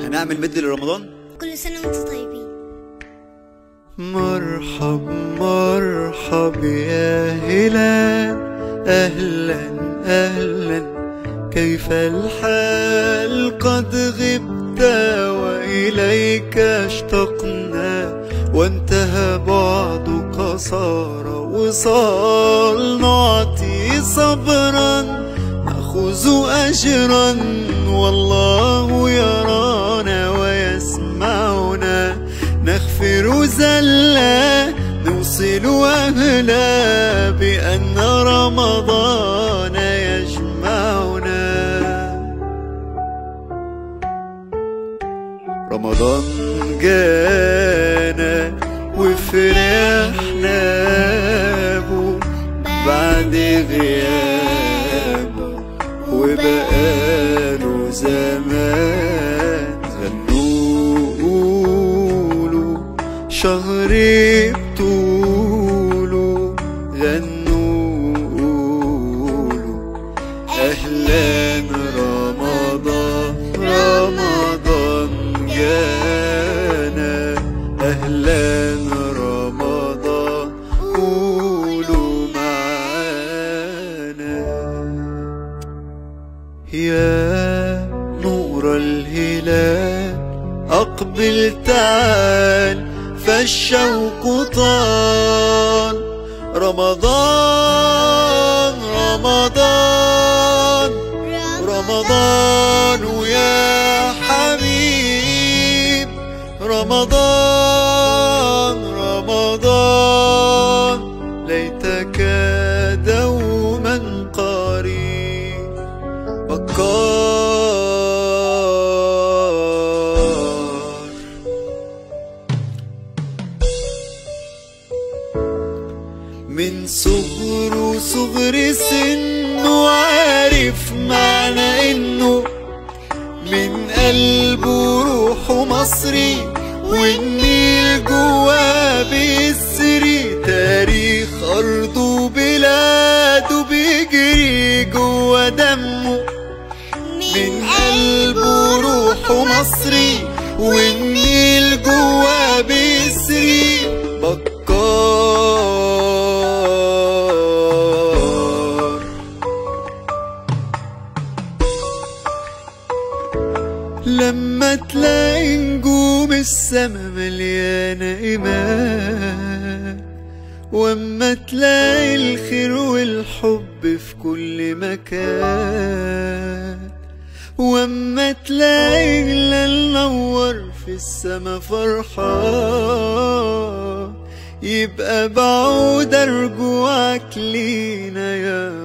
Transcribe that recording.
هنعمل مد لرمضان؟ كل سنة وأنتم طيبين. مرحب مرحب يا هلال. أهلا أهلا. كيف الحال؟ قد غبت وإليك اشتقنا. وانتهى بعضك صار وصال. نعطي صبرا. نأخذ أجرا والله يرانا ويسمعنا. نغفر زلا نوصل أهلا بأن رمضان يجمعنا. رمضان جانا وفرحنا بعد غيابه شهر بطوله غنوا قولوا أهلا رمضان رمضان جانا. أهلا رمضان قولوا معانا. يا نور الهلال أقبل تعال فالشوق طال. رمضان رمضان. رمضان يا حبيب. رمضان رمضان. ليتك دوما قريب. من صغره صغر سنه عارف معنى إنه من قلبه روحه مصري والنيل جواه بيسري تاريخ أرضه وبلاده بيجري جوا دمه. من قلبه روحه مصري والنيل جوا لما تلاقي نجوم السما مليانة إيمان وأما تلاقي الخير والحب في كل مكان وأما تلاقي هلال نور في السما فرحان يبقى بعود أرجوعك لينا يا